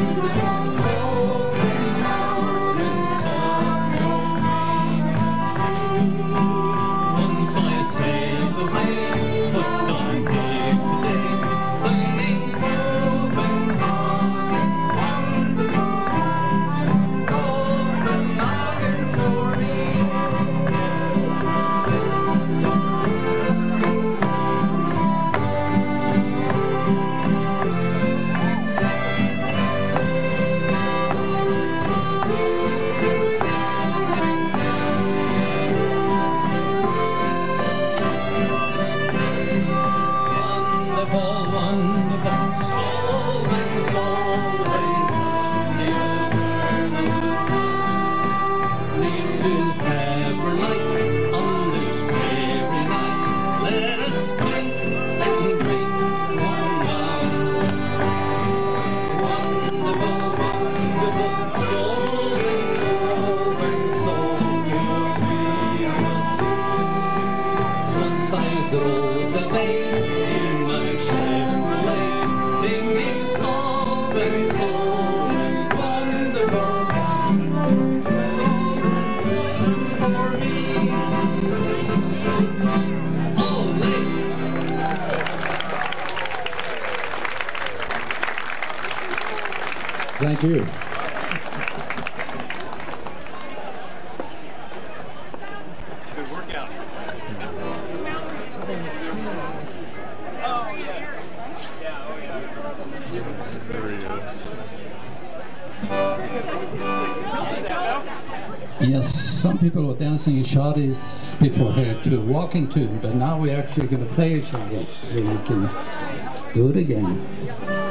Thank you. Thank you. Good workout. He is. Yes, some people were dancing shawties before here too, walking too, but now we're actually going to play shawties, so we can do it again.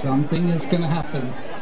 Something is going to happen.